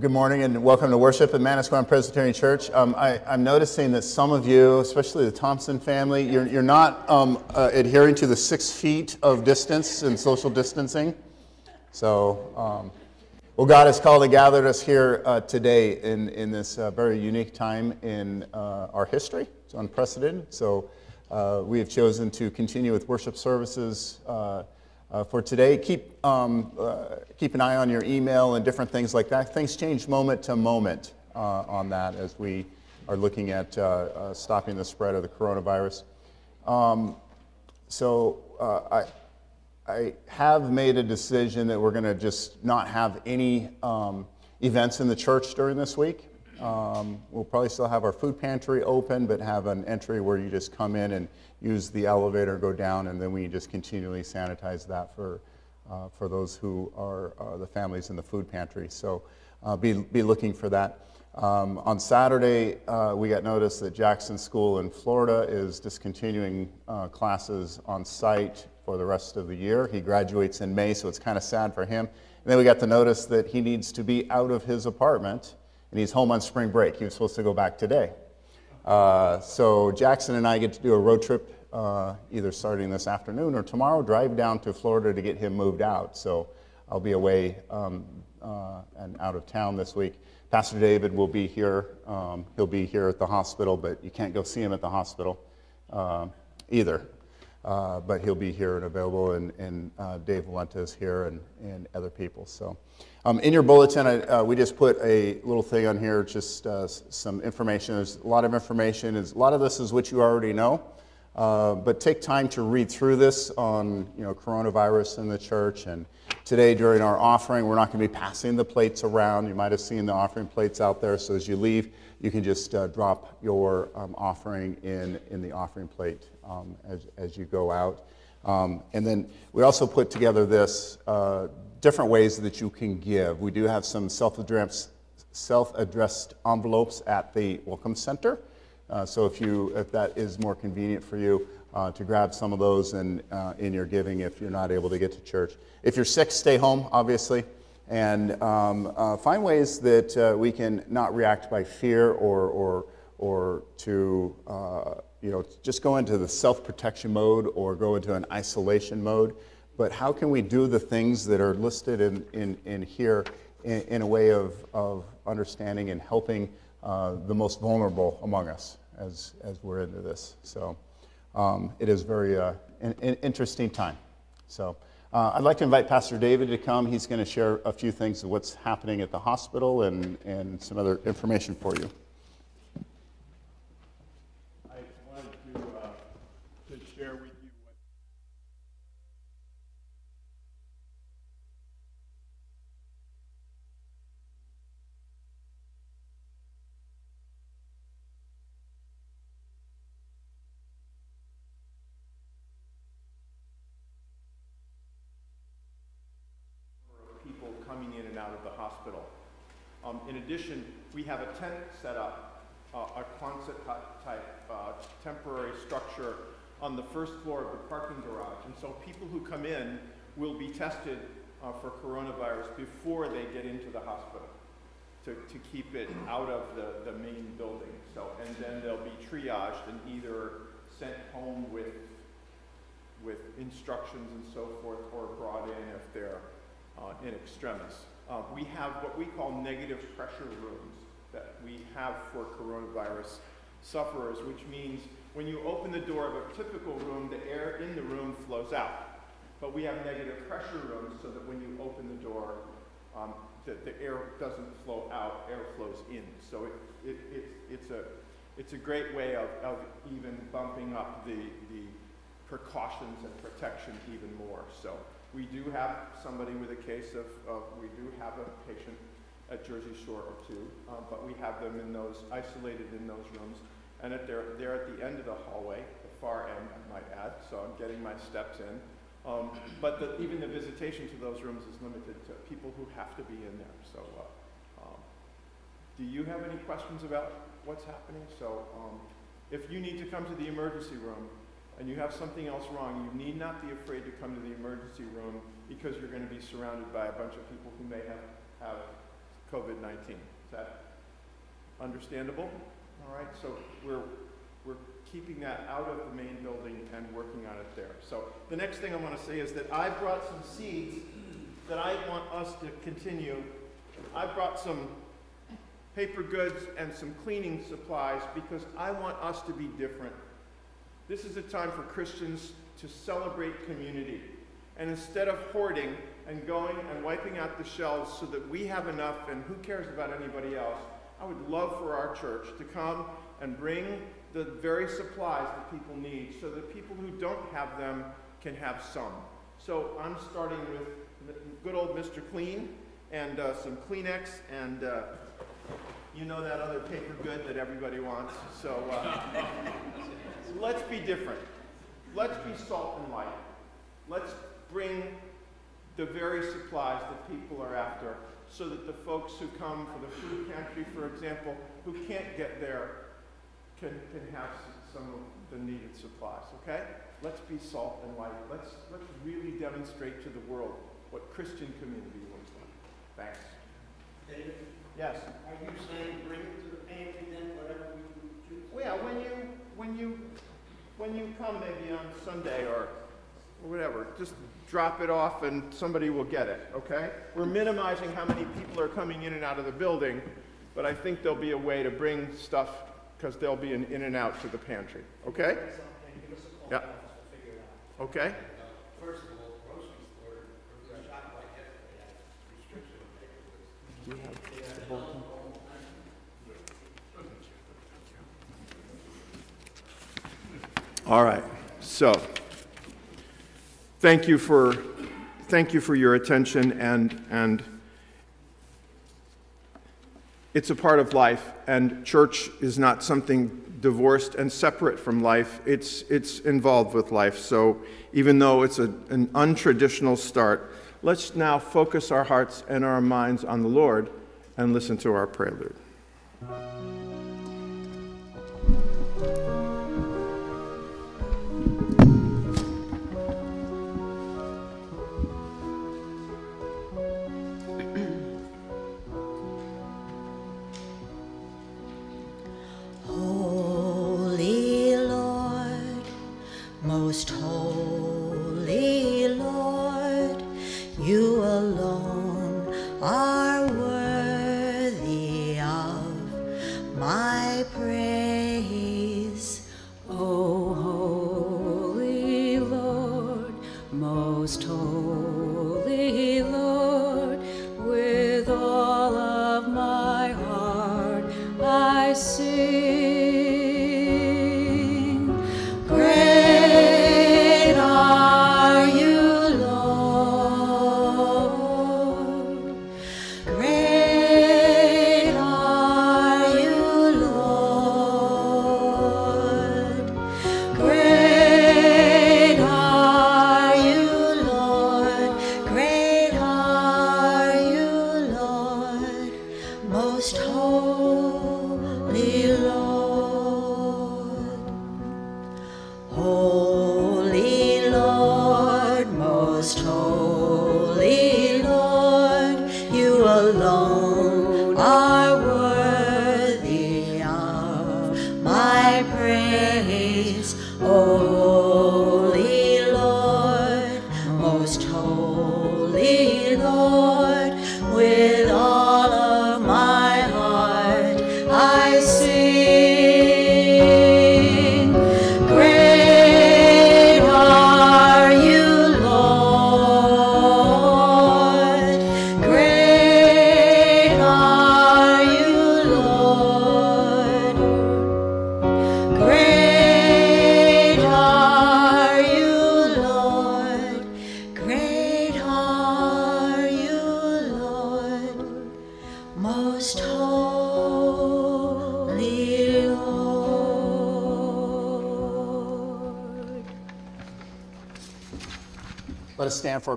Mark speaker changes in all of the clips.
Speaker 1: good morning and welcome to worship at Manasquan Presbyterian Church. Um, I, am noticing that some of you, especially the Thompson family, you're, you're not um, uh, adhering to the six feet of distance and social distancing. So, um, well, God has called and gathered us here uh, today in, in this uh, very unique time in uh, our history. It's unprecedented. So, uh, we have chosen to continue with worship services uh, uh, for today. Keep, um, keep an eye on your email and different things like that. Things change moment to moment uh, on that as we are looking at uh, uh, stopping the spread of the coronavirus. Um, so uh, I, I have made a decision that we're going to just not have any um, events in the church during this week. Um, we'll probably still have our food pantry open, but have an entry where you just come in and use the elevator, go down, and then we just continually sanitize that for, for those who are uh, the families in the food pantry. So uh, be, be looking for that. Um, on Saturday, uh, we got notice that Jackson School in Florida is discontinuing uh, classes on site for the rest of the year. He graduates in May, so it's kind of sad for him. And then we got the notice that he needs to be out of his apartment, and he's home on spring break. He was supposed to go back today. Uh, so Jackson and I get to do a road trip uh, either starting this afternoon or tomorrow, drive down to Florida to get him moved out. So I'll be away um, uh, and out of town this week. Pastor David will be here. Um, he'll be here at the hospital, but you can't go see him at the hospital uh, either. Uh, but he'll be here and available, and, and uh, Dave Valenta is here and, and other people. So, um, in your bulletin, I, uh, we just put a little thing on here, just some information. There's a lot of information. a lot of this is what you already know, uh, but take time to read through this on you know coronavirus in the church. And today during our offering, we're not going to be passing the plates around. You might have seen the offering plates out there. So as you leave, you can just uh, drop your um, offering in in the offering plate um, as, as you go out. Um, and then we also put together this uh, different ways that you can give. We do have some self-addressed, self-addressed envelopes at the Welcome Center. Uh, so if, you, if that is more convenient for you, uh, to grab some of those in, uh, in your giving if you're not able to get to church. If you're sick, stay home, obviously, and um, uh, find ways that uh, we can not react by fear or, or, or to uh, you know, just go into the self-protection mode or go into an isolation mode, but how can we do the things that are listed in, in, in here in, in, a way of, of understanding and helping the most vulnerable among us as, as we're into this. So um, it is very uh, an, an interesting time. So uh, I'd like to invite Pastor David to come. He's going to share a few things of what's happening at the hospital and, and some other information for you.
Speaker 2: Um, in addition, we have a tent set up, uh, a Quonset type uh, temporary structure on the first floor of the parking garage. And so people who come in will be tested uh, for coronavirus before they get into the hospital to, to keep it out of the, the main building. So, and then they'll be triaged and either sent home with, with instructions and so forth or brought in if they're uh, in extremis. Uh, we have what we call negative pressure rooms that we have for coronavirus sufferers, which means when you open the door of a typical room, the air in the room flows out. But we have negative pressure rooms so that when you open the door, um, the, the air doesn't flow out, air flows in. So it, it, it, it's, a, it's a great way of, of even bumping up the, the precautions and protection even more. So
Speaker 3: We do have somebody with a case of, of we do have a patient at Jersey Shore or two, um, but we have them in those, isolated in those rooms. And at they're at the end of the hallway, the far end, I might add, so I'm getting my steps in. Um, but the, even the visitation to those rooms is limited to people who have to be in there. So, uh, um, do you have any questions about what's happening? So, um, if you need to come to the emergency room and you have something else wrong, you need not be afraid to come to the emergency room because you're going to be surrounded by a bunch of people who may have, have COVID-19. Is that understandable? All right, so we're, we're keeping that out of the main building and working on it there. So the next thing I want to say is that I brought some seeds that I want us to continue. I brought some paper goods and some cleaning supplies because I want us to be different. This is a time for Christians to celebrate community. And instead of hoarding and going and wiping out the shelves so that we have enough and who cares about anybody else, I would love for our church to come and bring the very supplies that people need so that people who don't have them can have some. So I'm starting with good old Mr. Clean and uh, some Kleenex and uh, you know that other paper good that everybody wants. So uh, let's be different. Let's be salt and light. Let's bring the very supplies that people are after so that the folks who come for the food pantry, for example, who can't get there, can, can have some of the needed supplies, okay? Let's be salt and light. Let's, let's really demonstrate to the world what Christian community looks like. Thanks.
Speaker 4: David,
Speaker 3: Yes?
Speaker 4: are you saying bring it to the pantry then, whatever we choose?
Speaker 3: Well, yeah, when you, when you, when you come maybe on Sunday or whatever, just drop it off and somebody will get it, okay? We're minimizing how many people are coming in and out of the building, but I think there'll be a way to bring stuff because there'll be an in and out to the pantry, okay?
Speaker 4: Give us a call,
Speaker 3: Yeah.
Speaker 4: we'll figure it out.
Speaker 3: Okay?
Speaker 4: Uh, first of all, grocery store, the shop like yesterday, had restriction on paper goods.
Speaker 3: All right. So, thank you for thank you for your attention and and it's a part of life and church is not something divorced and separate from life. It's it's involved with life. So, even though it's a, an untraditional start, let's now focus our hearts and our minds on the Lord and listen to our prelude.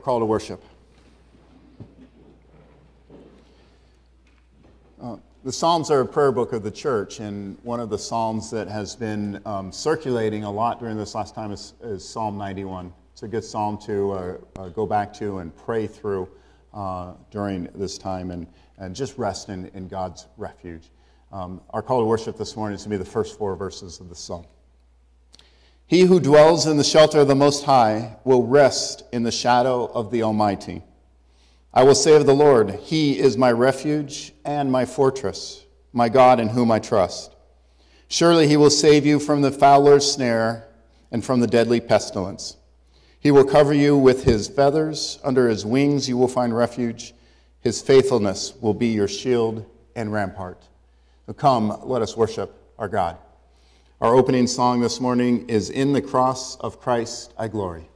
Speaker 1: Call to worship. Uh, the Psalms are a prayer book of the church, and one of the Psalms that has been um, circulating a lot during this last time is, is Psalm 91. It's a good Psalm to uh, uh, go back to and pray through uh, during this time and, and just rest in, in God's refuge. Um, our call to worship this morning is going to be the first four verses of the Psalm. He who dwells in the shelter of the Most High will rest in the shadow of the Almighty. I will say of the Lord, He is my refuge and my fortress, my God in whom I trust. Surely He will save you from the fowler's snare and from the deadly pestilence. He will cover you with His feathers. Under His wings you will find refuge. His faithfulness will be your shield and rampart. So come, let us worship our God. Our opening song this morning is In the Cross of Christ I Glory.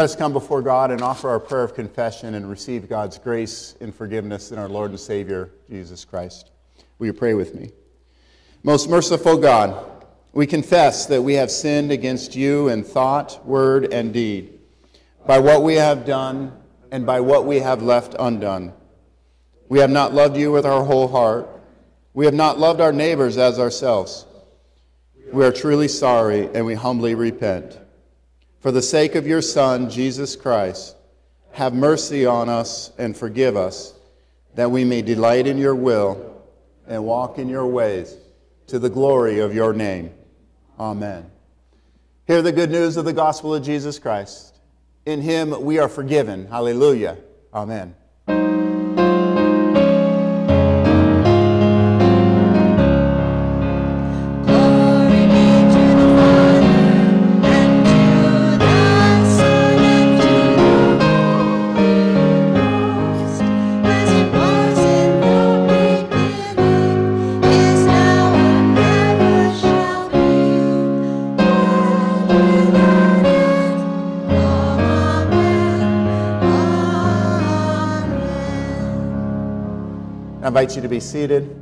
Speaker 1: Let us come before God and offer our prayer of confession and receive God's grace and forgiveness in our Lord and Savior, Jesus Christ. Will you pray with me? Most merciful God, we confess that we have sinned against you in thought, word, and deed, by what we have done and by what we have left undone. We have not loved you with our whole heart. We have not loved our neighbors as ourselves. We are truly sorry and we humbly repent. For the sake of your Son, Jesus Christ, have mercy on us and forgive us, that we may delight in your will and walk in your ways to the glory of your name. Amen. Hear the good news of the gospel of Jesus Christ. In him we are forgiven. Hallelujah. Amen. Invite you to be seated.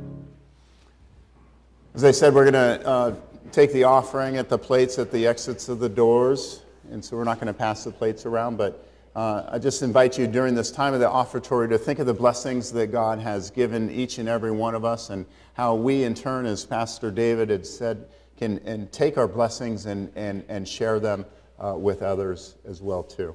Speaker 1: As I said, we're going to uh, take the offering at the plates at the exits of the doors, and so we're not going to pass the plates around, but uh, I just invite you during this time of the offertory to think of the blessings that God has given each and every one of us and how we, in turn, as Pastor David had said, can and take our blessings and, and, and share them uh, with others as well, too.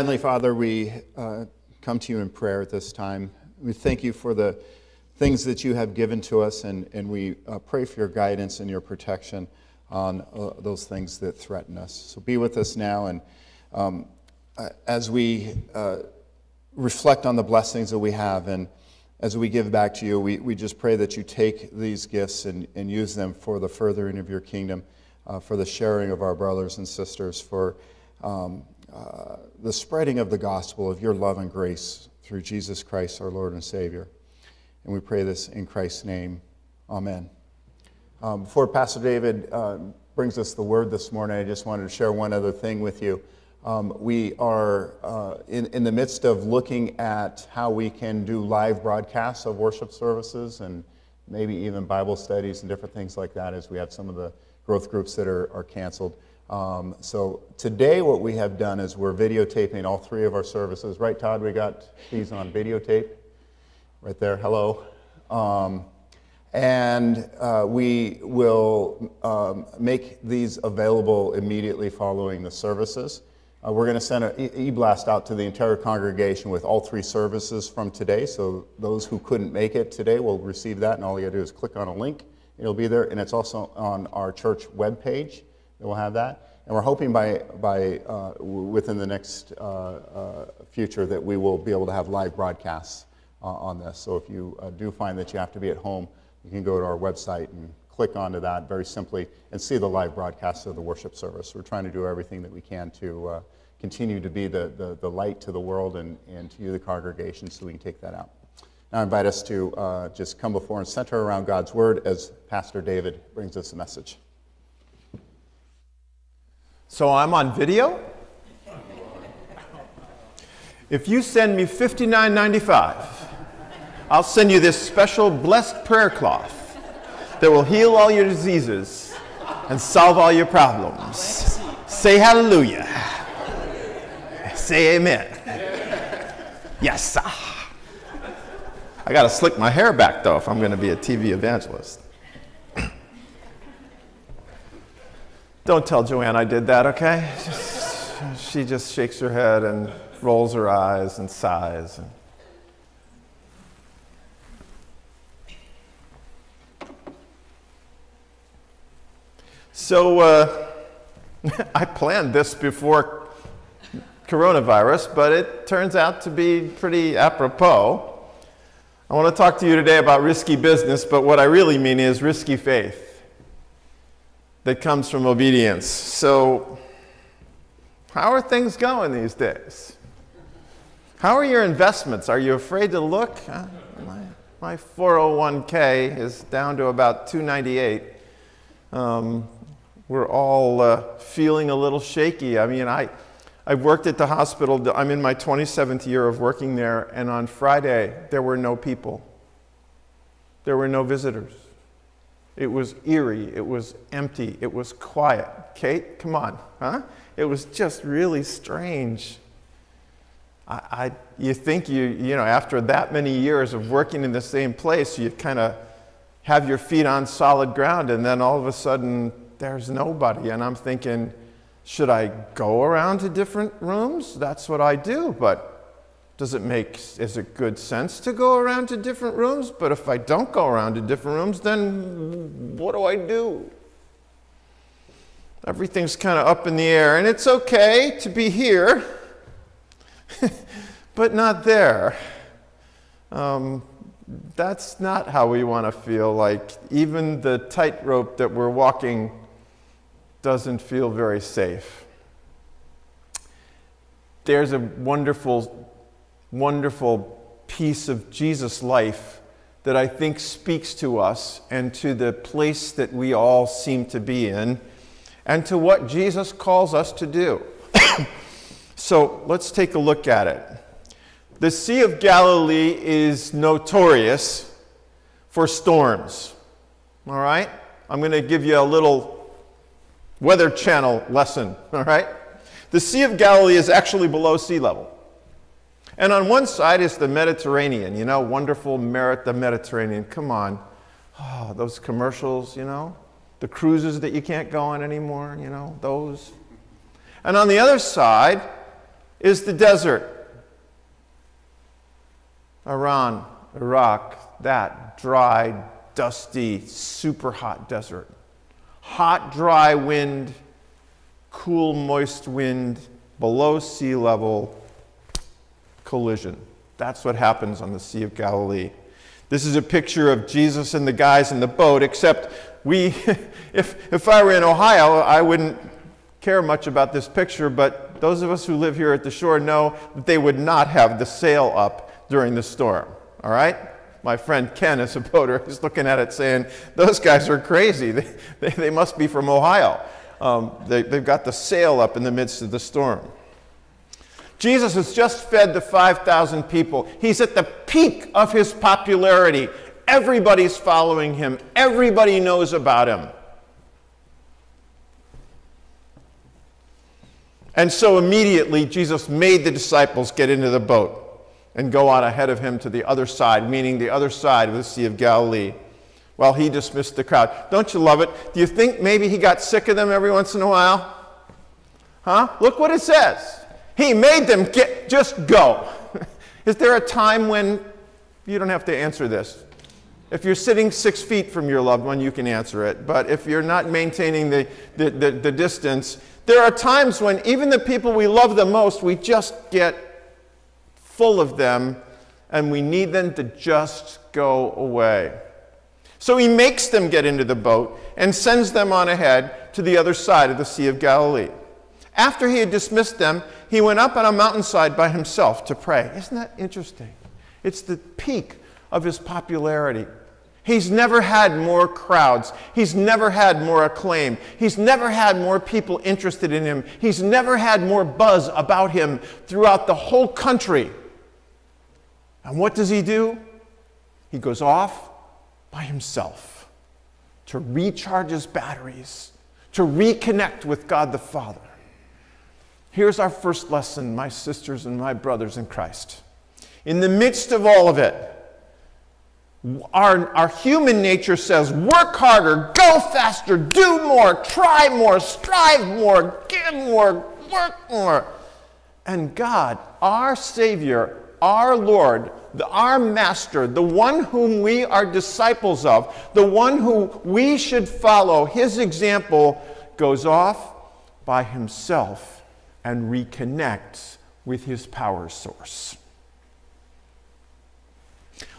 Speaker 1: Heavenly Father, we uh, come to you in prayer at this time. We thank you for the things that you have given to us, and, and we uh, pray for your guidance and your protection on uh, those things that threaten us. So be with us now, and um, uh, as we uh, reflect on the blessings that we have, and as we give back to you, we, we just pray that you take these gifts and, and use them for the furthering of your kingdom, uh, for the sharing of our brothers and sisters, for um, uh, the spreading of the gospel of your love and grace through Jesus Christ, our Lord and Savior. And we pray this in Christ's name. Amen. Um, before Pastor David uh, brings us the word this morning, I just wanted to share one other thing with you. Um, we are uh, in, in the midst of looking at how we can do live broadcasts of worship services and maybe even Bible studies and different things like that as we have some of the growth groups that are, are canceled. Um, so today what we have done is we're videotaping all three of our services. Right, Todd? We got these on videotape. Right there. Hello. Um, and uh, we will um, make these available immediately following the services. Uh, we're going to send an e- blast out to the entire congregation with all three services from today. So those who couldn't make it today will receive that, and all you got to do is click on a link. It'll be there, and it's also on our church webpage. We'll have that. And we're hoping by, by uh, within the next uh, uh, future that we will be able to have live broadcasts uh, on this. So if you do find that you have to be at home, you can go to our website and click onto that very simply and see the live broadcast of the worship service. We're trying to do everything that we can to continue to be the, the, the, light to the world and, and to you, the congregation, so we can take that out. Now I invite us to uh, just come before and center around God's Word as Pastor David brings us a message.
Speaker 2: So I'm on video. If you send me $59.95, I'll send you this special blessed prayer cloth that will heal all your diseases and solve all your problems. Say hallelujah. Say amen. Yes. Ah. I got to slick my hair back though if I'm going to be a TV evangelist. Don't tell Joanne I did that, okay? She just shakes her head and rolls her eyes and sighs. And so uh, I planned this before coronavirus, but it turns out to be pretty apropos. I want to talk to you today about risky business, but what I really mean is risky faith that comes from obedience. So, how are things going these days? How are your investments? Are you afraid to look? Uh, my, my 401k is down to about 298. Um, we're all uh, feeling a little shaky. I mean, I, I've worked at the hospital. I'm in my 27th year of working there, and on Friday, there were no people. There were no visitors. It was eerie. It was empty. It was quiet. Kate, come on, huh? It was just really strange. I, I, you think you, you know, after that many years of working in the same place, you kind of have your feet on solid ground, and then all of a sudden, there's nobody. And I'm thinking, should I go around to different rooms? That's what I do, but does it make is it good sense to go around to different rooms? But if I don't go around to different rooms, then what do I do? Everything's kind of up in the air, and it's okay to be here, but not there. Um, that's not how we want to feel like. Even the tightrope that we're walking doesn't feel very safe. There's a wonderful wonderful piece of Jesus' life that I think speaks to us and to the place that we all seem to be in and to what Jesus calls us to do. so let's take a look at it. The Sea of Galilee is notorious for storms. All right? I'm going to give you a little Weather Channel lesson. All right? The Sea of Galilee is actually below sea level. And on one side is the Mediterranean, you know, wonderful merit the Mediterranean. Come on. Oh, those commercials, you know, the cruises that you can't go on anymore, you know, those. And on the other side is the desert. Iran, Iraq, that dry, dusty, super hot desert. Hot, dry wind, cool, moist wind, below sea level, collision. That's what happens on the Sea of Galilee. This is a picture of Jesus and the guys in the boat, except we, if, if I were in Ohio, I wouldn't care much about this picture, but those of us who live here at the shore know that they would not have the sail up during the storm. All right? My friend Ken is a boater. He's looking at it saying, Those guys are crazy. They, they, they must be from Ohio. Um, they, they've got the sail up in the midst of the storm. Jesus has just fed the 5,000 people. He's at the peak of his popularity. Everybody's following him, everybody knows about him. And so immediately, Jesus made the disciples get into the boat and go on ahead of him to the other side, meaning the other side of the Sea of Galilee, while he dismissed the crowd. Don't you love it? Do you think maybe he got sick of them every once in a while? Huh? Look what it says. He made them get, just go. Is there a time when you don't have to answer this? If you're sitting six feet from your loved one, you can answer it. But if you're not maintaining the, the, the, the distance, there are times when even the people we love the most, we just get full of them and we need them to just go away. So he makes them get into the boat and sends them on ahead to the other side of the Sea of Galilee. After he had dismissed them, he went up on a mountainside by himself to pray. Isn't that interesting? It's the peak of his popularity. He's never had more crowds. He's never had more acclaim. He's never had more people interested in him. He's never had more buzz about him throughout the whole country. And what does he do? He goes off by himself to recharge his batteries, to reconnect with God the Father. Here's our first lesson, my sisters and my brothers in Christ. In the midst of all of it, our, our human nature says work harder, go faster, do more, try more, strive more, give more, work more. And God, our Savior, our Lord, the, our Master, the one whom we are disciples of, the one who we should follow, his example goes off by himself and reconnects with his power source.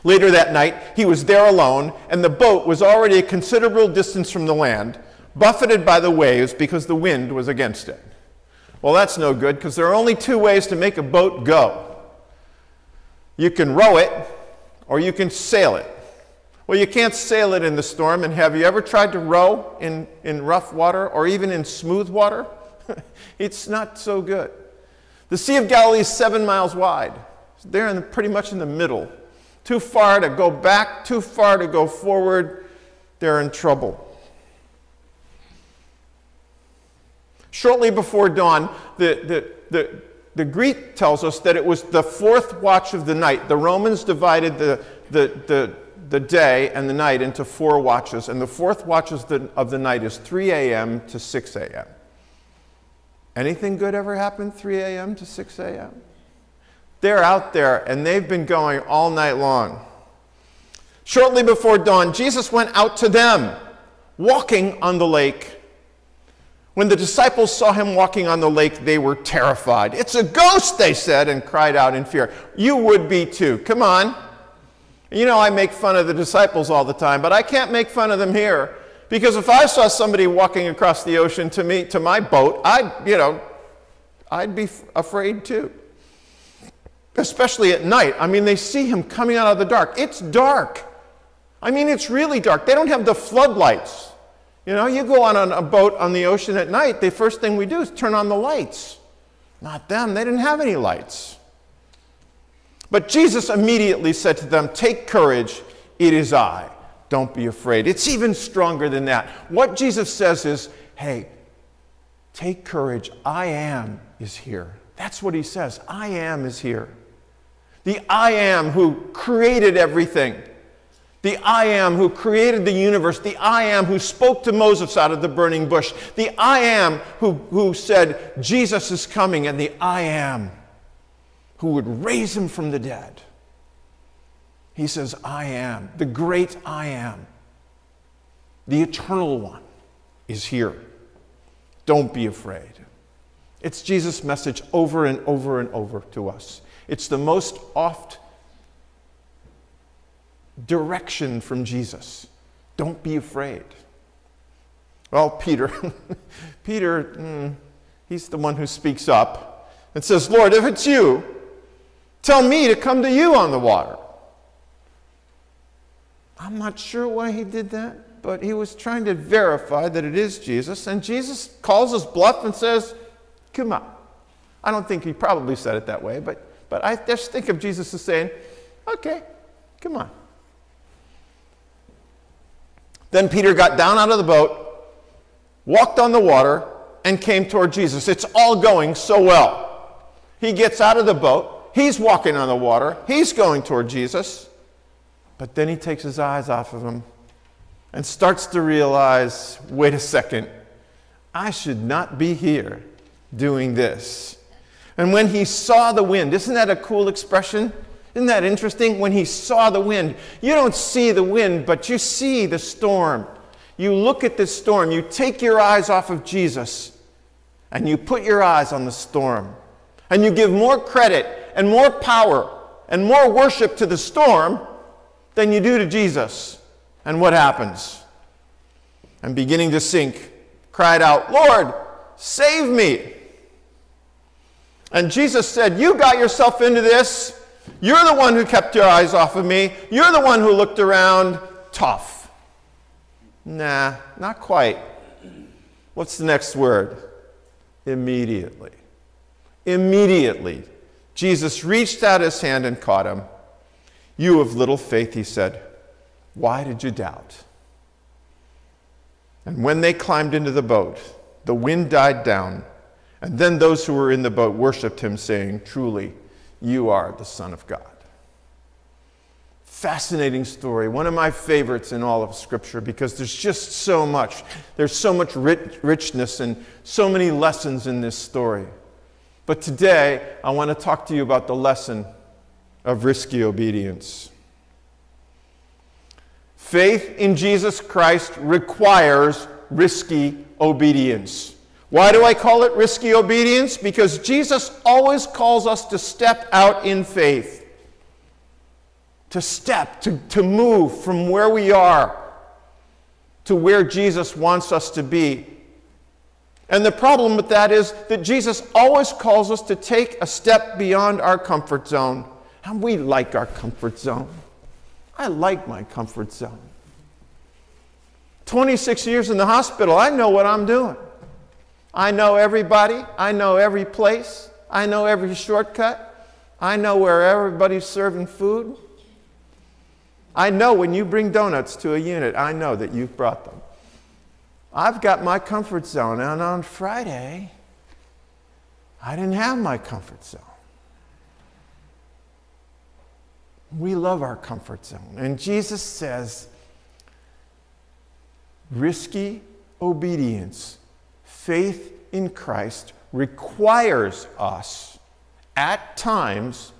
Speaker 2: Later that night, he was there alone, and the boat was already a considerable distance from the land, buffeted by the waves because the wind was against it. Well, that's no good because there are only two ways to make a boat go you can row it or you can sail it. Well, you can't sail it in the storm, and have you ever tried to row in, in rough water or even in smooth water? it's not so good. The Sea of Galilee is seven miles wide. They're in the, pretty much in the middle. Too far to go back, too far to go forward. They're in trouble. Shortly before dawn, the, the, the, the Greek tells us that it was the fourth watch of the night. The Romans divided the, the, the, the day and the night into four watches, and the fourth watch of the, of the night is 3 a.m. to 6 a.m. Anything good ever happen 3 a.m. to 6 a.m.? They're out there and they've been going all night long. Shortly before dawn, Jesus went out to them, walking on the lake. When the disciples saw him walking on the lake, they were terrified. It's a ghost, they said, and cried out in fear. You would be too. Come on. You know, I make fun of the disciples all the time, but I can't make fun of them here. Because if I saw somebody walking across the ocean to me, to my boat, I'd, you know, I'd be afraid too. Especially at night. I mean, they see him coming out of the dark. It's dark. I mean, it's really dark. They don't have the floodlights. You know, you go on a boat on the ocean at night, the first thing we do is turn on the lights. Not them, they didn't have any lights. But Jesus immediately said to them, Take courage, it is I. Don't be afraid. It's even stronger than that. What Jesus says is, Hey, take courage, I am is here. That's what he says. I am is here. The I am who created everything the I am who created the universe, the I am who spoke to Moses out of the burning bush, the I am who, who said, Jesus is coming, and the I am who would raise him from the dead. He says, I am, the great I am, the eternal one is here. Don't be afraid. It's Jesus' message over and over and over to us. It's the most oft direction from Jesus. Don't be afraid. Well, Peter, Peter, mm, he's the one who speaks up and says, Lord, if it's you, tell me to come to you on the water. I'm not sure why he did that, but he was trying to verify that it is Jesus. And Jesus calls his bluff and says, Come on. I don't think he probably said it that way, but, but I just think of Jesus as saying, Okay, come on. Then Peter got down out of the boat, walked on the water, and came toward Jesus. It's all going so well. He gets out of the boat, he's walking on the water, he's going toward Jesus, but then he takes his eyes off of him and starts to realize wait a second, I should not be here doing this. And when he saw the wind, isn't that a cool expression? Isn't that interesting? When he saw the wind, you don't see the wind, but you see the storm. You look at this storm, you take your eyes off of Jesus, and you put your eyes on the storm. And you give more credit and more power and more worship to the storm than you do to Jesus. And what happens? And beginning to sink, cried out, Lord, save me. And Jesus said, You got yourself into this. You're the one who kept your eyes off of me. You're the one who looked around. Tough. Nah, not quite. What's the next word? Immediately. Immediately, Jesus reached out his hand and caught him. You of little faith, he said, why did you doubt? And when they climbed into the boat, the wind died down, and then those who were in the boat worshiped him, saying, Truly, you are the Son of God. Fascinating story, one of my favorites in all of Scripture because there's just so much. There's so much rich, richness and so many lessons in this story. But today, I want to talk to you about the lesson of risky obedience. Faith in Jesus Christ requires risky obedience. Why do I call it risky obedience? Because Jesus always calls us to step out in faith, to step, to, to move from where we are to where Jesus wants us to be. And the problem with that is that Jesus always calls us to take a step beyond our comfort zone. And we like our comfort zone. I like my comfort zone. 26 years in the hospital, I know what I'm doing. I know everybody. I know every place. I know every shortcut. I know where everybody's serving food. I know when you bring donuts to a unit, I know that you've brought them. I've got my comfort zone, and on Friday, I didn't have my comfort zone. We love our comfort zone. And Jesus says, risky obedience faith in Christ requires us at times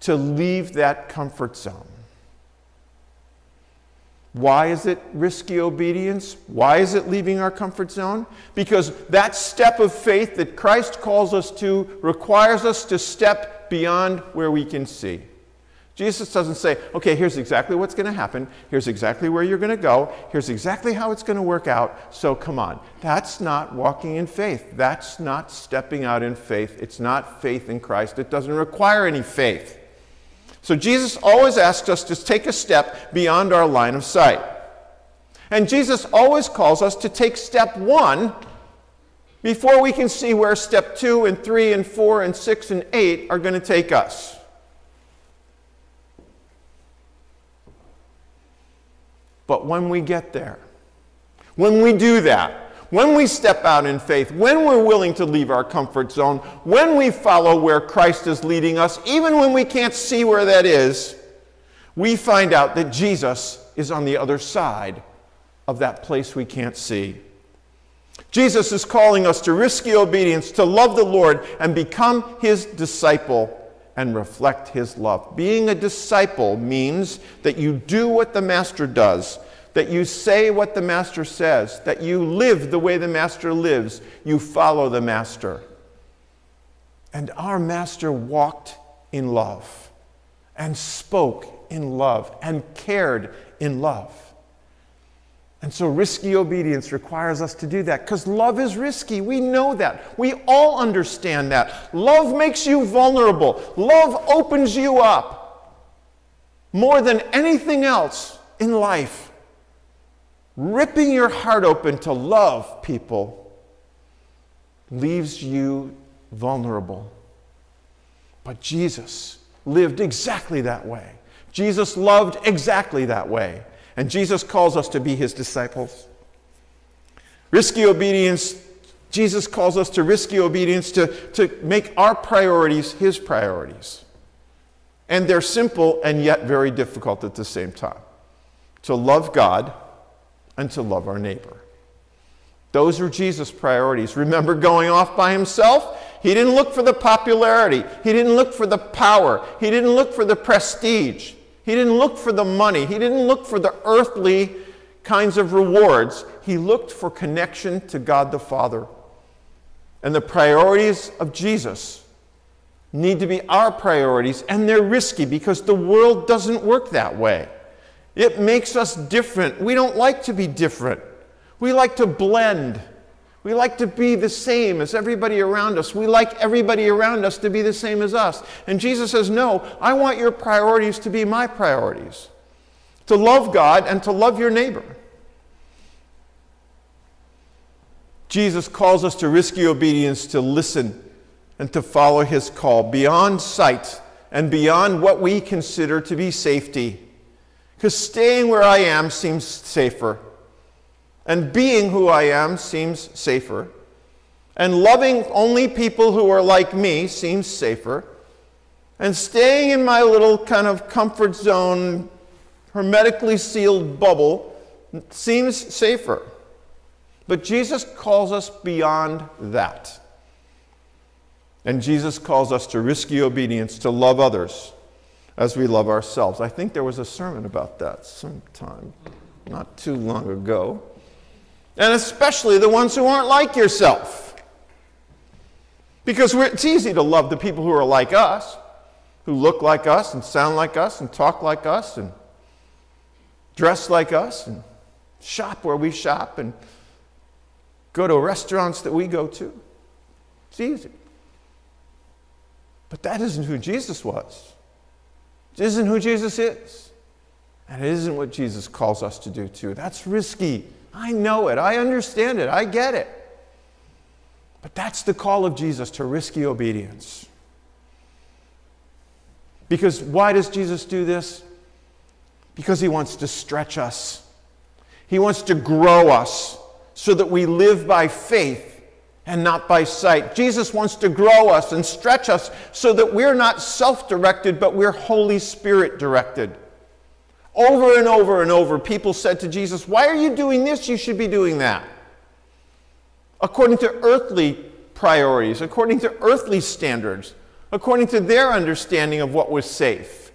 Speaker 2: to leave that comfort zone. Why is it risky obedience? Why is it leaving our comfort zone? Because that step of faith that Christ calls us to requires us to step beyond where we can see. Jesus doesn't say, okay, here's exactly what's going to happen. Here's exactly where you're going to go. Here's exactly how it's going to work out. So come on. That's not walking in faith. That's not stepping out in faith. It's not faith in Christ. It doesn't require any faith. So Jesus always asks us to take a step beyond our line of sight. And Jesus always calls us to take step one before we can see where step two and three and four and six and eight are going to take us. But when we get there, when we do that, when we step out in faith, when we're willing to leave our comfort zone, when we follow where Christ is leading us, even when we can't see where that is, we find out that Jesus is on the other side of that place we can't see. Jesus is calling us to risky obedience, to love the Lord and become his disciple. And reflect his love. Being a disciple means that you do what the master does, that you say what the master says, that you live the way the master lives, you follow the master. And our master walked in love and spoke in love and cared in love. And so, risky obedience requires us to do that because love is risky. We know that. We all understand that. Love makes you vulnerable, love opens you up more than anything else in life. Ripping your heart open to love people leaves you vulnerable. But Jesus lived exactly that way. Jesus loved exactly that way. And Jesus calls us to be his disciples. Risky obedience, Jesus calls us to risky obedience to, to make our priorities his priorities. And they're simple and yet very difficult at the same time to love God and to love our neighbor. Those are Jesus' priorities. Remember going off by himself? He didn't look for the popularity. He didn't look for the power. He didn't look for the prestige. He didn't look for the money. He didn't look for the earthly kinds of rewards. He looked for connection to God the Father. And the priorities of Jesus need to be our priorities, and they're risky because the world doesn't work that way. It makes us different. We don't like to be different. We like to blend. We like to be the same as everybody around us. We like everybody around us to be the same as us. And Jesus says, No, I want your priorities to be my priorities to love God and to love your neighbor. Jesus calls us to risky obedience to listen and to follow his call beyond sight and beyond what we consider to be safety. Because staying where I am seems safer, and being who I am seems safer, and loving only people who are like me seems safer, and staying in my little kind of comfort zone, hermetically sealed bubble seems safer. But Jesus calls us beyond that. And Jesus calls us to risky obedience, to love others as we love ourselves. I think there was a sermon about that sometime not too long ago. And especially the ones who aren't like yourself. Because it's easy to love the people who are like us, who look like us and sound like us and talk like us and dress like us and shop where we shop and go to restaurants that we go to. It's easy. But that isn't who Jesus was. It isn't who Jesus is. And it isn't what Jesus calls us to do, too. That's risky. I know it. I understand it. I get it. But that's the call of Jesus to risky obedience. Because why does Jesus do this? Because he wants to stretch us, he wants to grow us so that we live by faith and not by sight. Jesus wants to grow us and stretch us so that we're not self directed, but we're Holy Spirit directed. Over and over and over, people said to Jesus, Why are you doing this? You should be doing that. According to earthly priorities, according to earthly standards, according to their understanding of what was safe.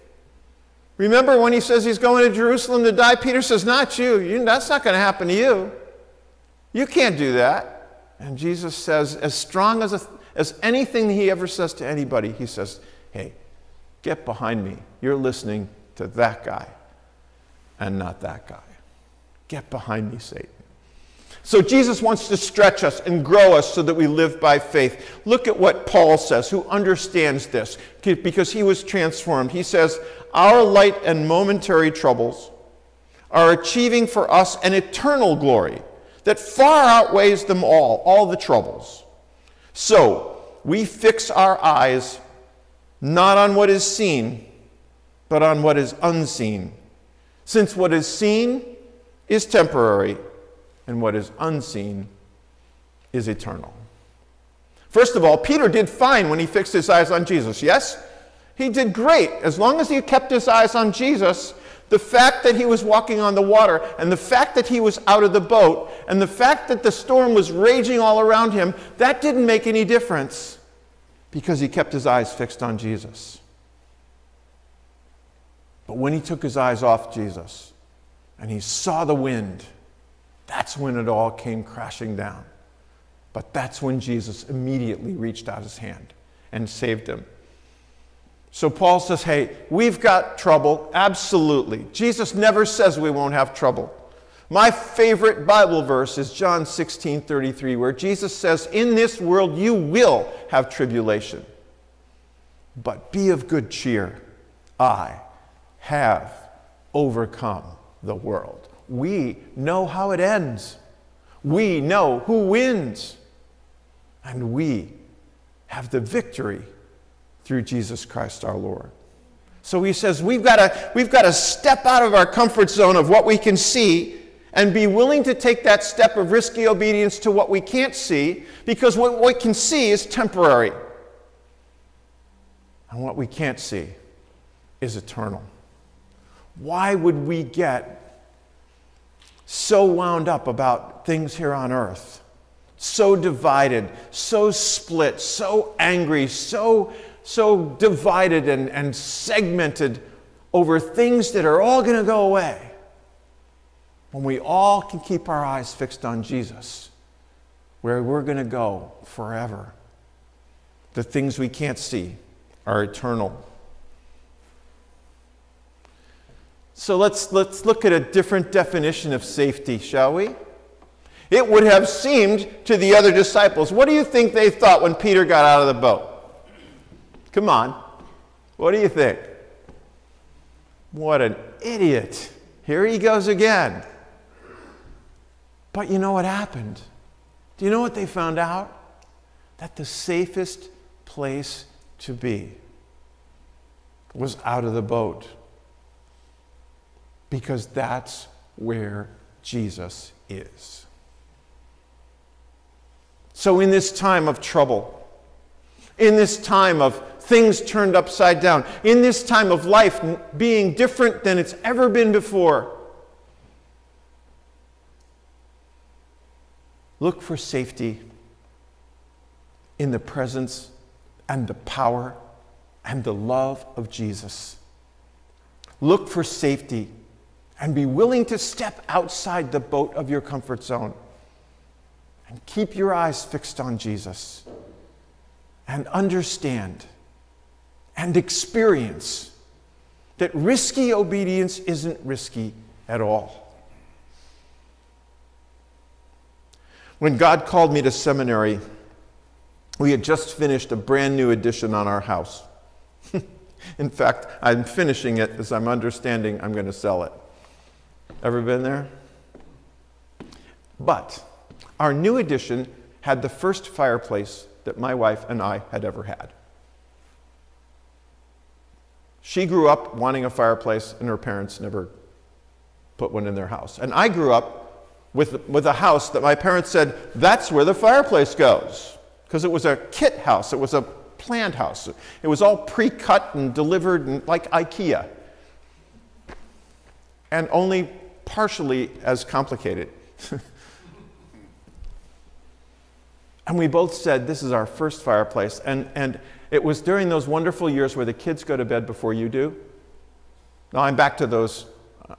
Speaker 2: Remember when he says he's going to Jerusalem to die? Peter says, Not you. you that's not going to happen to you. You can't do that. And Jesus says, as strong as, a, as anything he ever says to anybody, he says, Hey, get behind me. You're listening to that guy and not that guy. Get behind me, Satan. So Jesus wants to stretch us and grow us so that we live by faith. Look at what Paul says, who understands this because he was transformed. He says, Our light and momentary troubles are achieving for us an eternal glory that far outweighs them all, all the troubles. So, we fix our eyes not on what is seen, but on what is unseen. Since what is seen is temporary, and what is unseen is eternal. First of all, Peter did fine when he fixed his eyes on Jesus, yes? He did great. As long as he kept his eyes on Jesus, the fact that he was walking on the water, and the fact that he was out of the boat, and the fact that the storm was raging all around him, that didn't make any difference because he kept his eyes fixed on Jesus. But when he took his eyes off Jesus and he saw the wind, that's when it all came crashing down. But that's when Jesus immediately reached out his hand and saved him. So Paul says, hey, we've got trouble. Absolutely. Jesus never says we won't have trouble. My favorite Bible verse is John 16 33, where Jesus says, In this world you will have tribulation, but be of good cheer. I have overcome the world. We know how it ends, we know who wins, and we have the victory through Jesus Christ our Lord. So he says we've got to we've got to step out of our comfort zone of what we can see and be willing to take that step of risky obedience to what we can't see because what we can see is temporary. And what we can't see is eternal. Why would we get so wound up about things here on earth? So divided, so split, so angry, so, so divided and, and segmented over things that are all going to go away when we all can keep our eyes fixed on Jesus, where we're going to go forever. The things we can't see are eternal. So let's, let's look at a different definition of safety, shall we? It would have seemed to the other disciples. What do you think they thought when Peter got out of the boat? Come on. What do you think? What an idiot. Here he goes again. But you know what happened? Do you know what they found out? That the safest place to be was out of the boat. Because that's where Jesus is. So, in this time of trouble, in this time of things turned upside down, in this time of life being different than it's ever been before, look for safety in the presence and the power and the love of Jesus. Look for safety and be willing to step outside the boat of your comfort zone and keep your eyes fixed on Jesus and understand and experience that risky obedience isn't risky at all. When God called me to seminary, we had just finished a brand new addition on our house. In fact, I'm finishing it as I'm understanding I'm going to sell it. Ever been there? But our new addition had the first fireplace that my wife and I had ever had. She grew up wanting a fireplace, and her parents never put one in their house. And I grew up with, with a house that my parents said, that's where the fireplace goes. Because it was a kit house, it was a planned house. It was all pre cut and delivered and, like IKEA. And only partially as complicated. and we both said, This is our first fireplace. And, and it was during those wonderful years where the kids go to bed before you do. Now I'm back to those.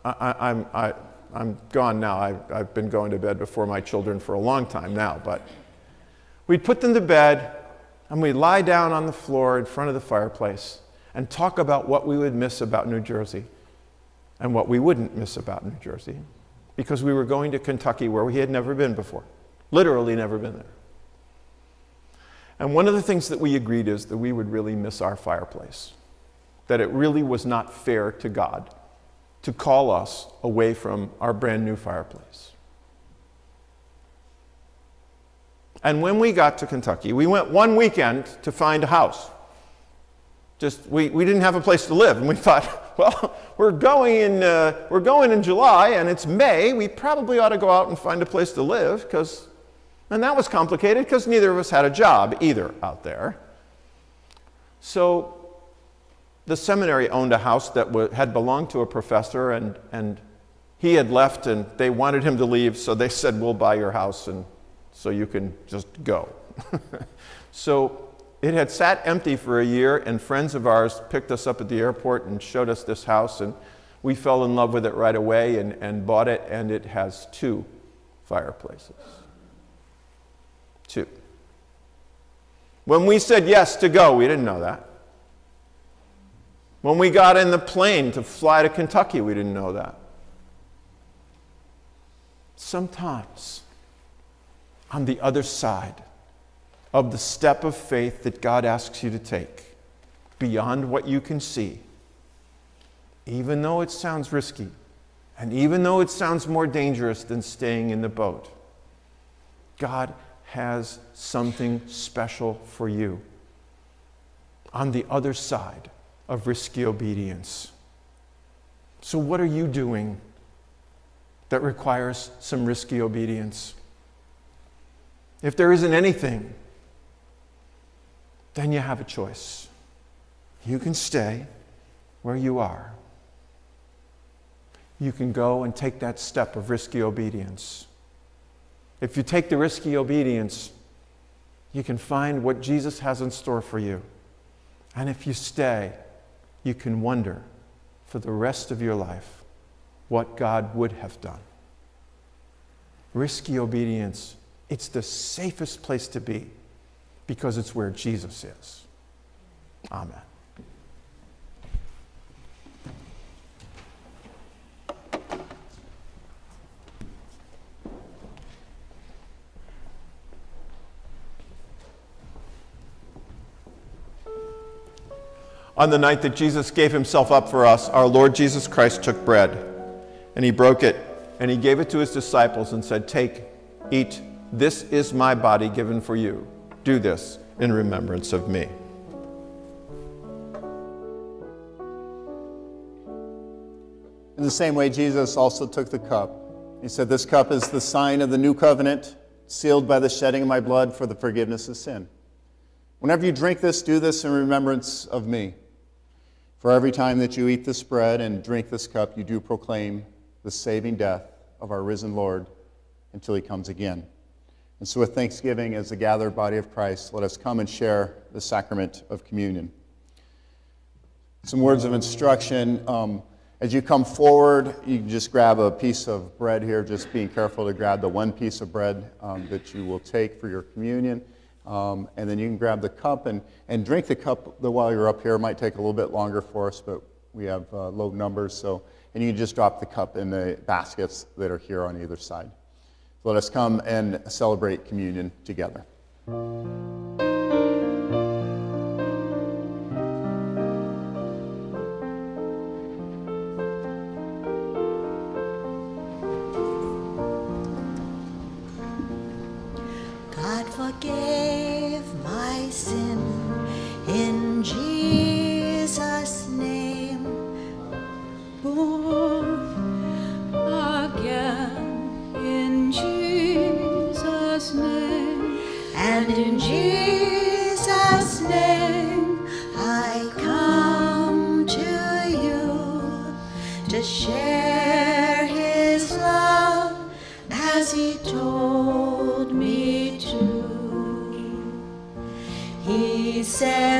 Speaker 2: I, I'm, I, I'm gone now. I, I've been going to bed before my children for a long time now. But we'd put them to bed and we'd lie down on the floor in front of the fireplace and talk about what we would miss about New Jersey and what we wouldn't miss about New Jersey because we were going to Kentucky where we had never been before, literally never been there. And one of the things that we agreed is that we would really miss our fireplace, that it really was not fair to God to call us away from our brand new fireplace. And when we got to Kentucky, we went one weekend to find a house. Just, we, we didn't have a place to live, and we thought, well, we're going, in, uh, we're going in July and it's May. We probably ought to go out and find a place to live because, and that was complicated because neither of us had a job either out there. So the seminary owned a house that had belonged to a professor, and, and he had left, and they wanted him to leave, so they said, We'll buy your house, and so you can just go. so It had sat empty for a year, and friends of ours picked us up at the airport and showed us this house, and we fell in love with it right away and, and bought it, and it has two fireplaces. Two. When we said yes to go, we didn't know that. When we got in the plane to fly to Kentucky, we didn't know that. Sometimes, on the other side of the step of faith that God asks you to take, beyond what you can see, even though it sounds risky, and even though it sounds more dangerous than staying in the boat, God has something special for you on the other side of risky obedience. So, what are you doing that requires some risky obedience? If there isn't anything, then you have a choice. You can stay where you are. You can go and take that step of risky obedience. If you take the risky obedience, you can find what Jesus has in store for you. And if you stay, you can wonder for the rest of your life what God would have done. Risky obedience, it's the safest place to be because it's where Jesus is. Amen. On the night that Jesus gave himself up for us, our Lord Jesus Christ took bread and he broke it and he gave it to his disciples and said, Take, eat, this is my body given for you. Do this in remembrance of me.
Speaker 1: In the same way, Jesus also took the cup. He said, This cup is the sign of the new covenant, sealed by the shedding of my blood for the forgiveness of sin. Whenever you drink this, do this in remembrance of me. For every time that you eat this bread and drink this cup, you do proclaim the saving death of our risen Lord until he comes again. And so, with thanksgiving as the gathered body of Christ, let us come and share the sacrament of communion. Some words of instruction. Um, as you come forward, you can just grab a piece of bread here, just being careful to grab the one piece of bread um, that you will take for your communion. Um, and then you can grab the cup and, and drink the cup while you're up here. It might take a little bit longer for us, but we have uh, low numbers. So, and you just drop the cup in the baskets that are here on either side. So let us come and celebrate communion together.
Speaker 3: God forgave my sin in Jesus' name. Said,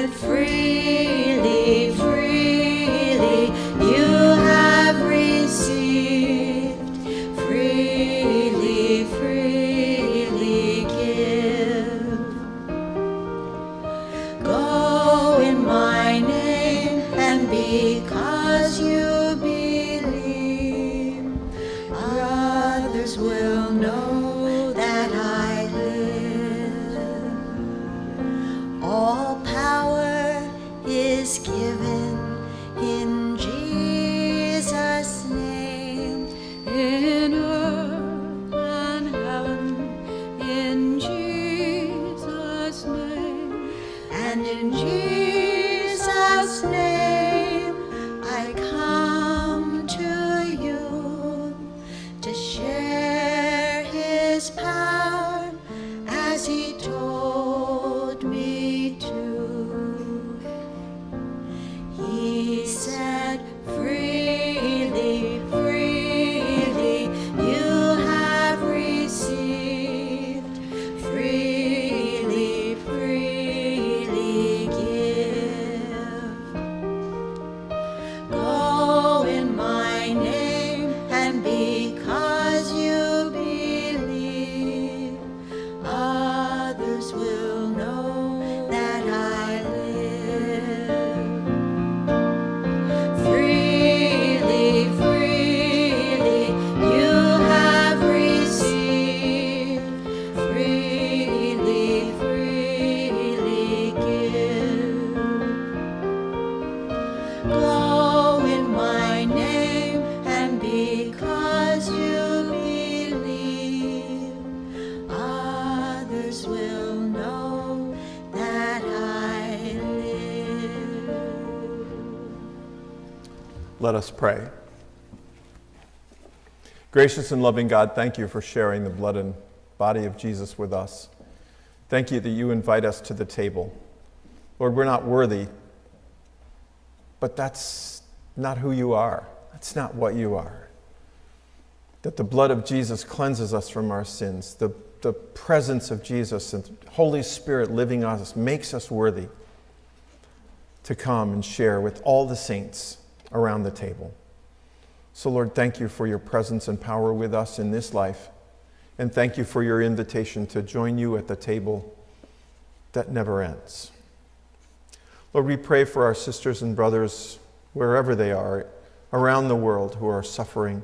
Speaker 2: Let us pray. Gracious and loving God, thank you for sharing the blood and body of Jesus with us. Thank you that you invite us to the table. Lord, we're not worthy, but that's not who you are. That's not what you are. That the blood of Jesus cleanses us from our sins. The, the presence of Jesus and Holy Spirit living on us makes us worthy to come and share with all the saints around the table. So, Lord, thank you for your presence and power with us in this life. And thank you for your invitation to join you at the table that never ends. Lord, we pray for our sisters and brothers, wherever they are, around the world who are suffering,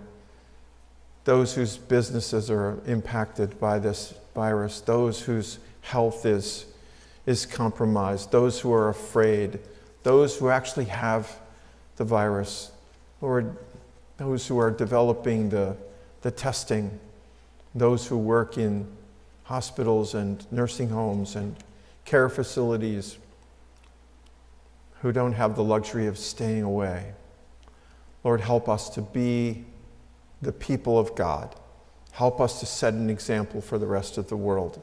Speaker 2: those whose businesses are impacted by this virus, those whose health is, is compromised, those who are afraid, those who actually have the virus. Lord, those who are developing the, the testing, those who work in hospitals and nursing homes and care facilities who don't have the luxury of staying away. Lord, help us to be the people of God. Help us to set an example for the rest of the world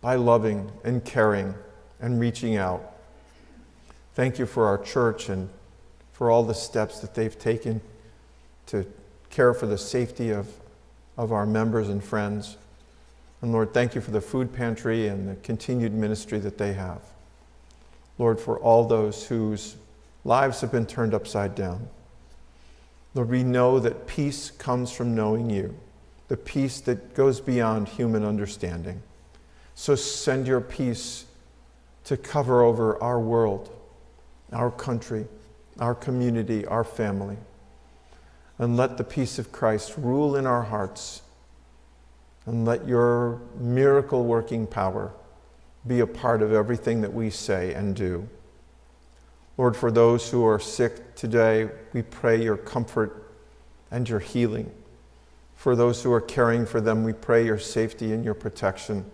Speaker 2: by loving and caring and reaching out. Thank you for our church and for all the steps that they've taken to care for the safety of, of our members and friends. And Lord, thank you for the food pantry and the continued ministry that they have. Lord, for all those whose lives have been turned upside down. Lord, we know that peace comes from knowing you, the peace that goes beyond human understanding. So send your peace to cover over our world, our country, our community, our family. And let the peace of Christ rule in our hearts. And let your miracle working power be a part of everything that we say and do. Lord, for those who are sick today, we pray your comfort and your healing. For those who are caring for them, we pray your safety and your protection.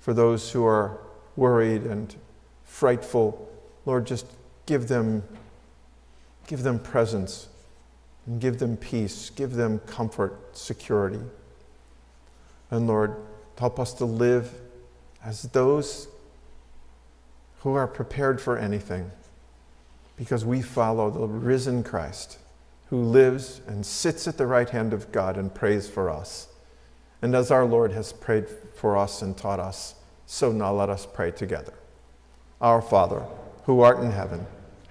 Speaker 2: For those who are worried and frightful, Lord, just give them, give them presence and give them peace, give them comfort, security. And Lord, help us to live as those who are prepared for anything because we follow the risen Christ who lives and sits at the right hand of God and prays for us. And as our Lord has prayed for us and taught us, so now let us pray together. Our Father, who art in heaven,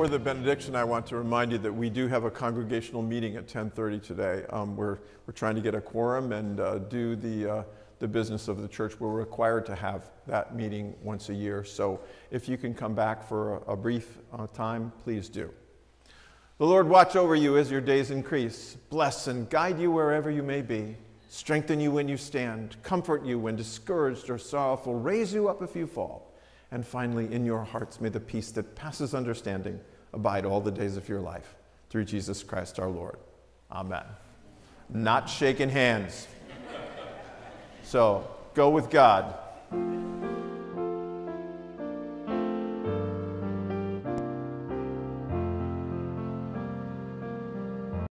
Speaker 2: Before the benediction, I want to remind you that we do have a congregational meeting at 10:30 today. Um, we're, we're trying to get a quorum and uh, do the, uh, the business of the church. We're required to have that meeting once a year. So if you can come back for a, a brief uh, time, please do. The Lord watch over you as your days increase, bless and guide you wherever you may be, strengthen you when you stand, comfort you when discouraged or sorrowful, raise you up if you fall. And finally, in your hearts, may the peace that passes understanding abide all the days of your life. Through Jesus Christ our Lord. Amen. Not shaking hands. So go with God.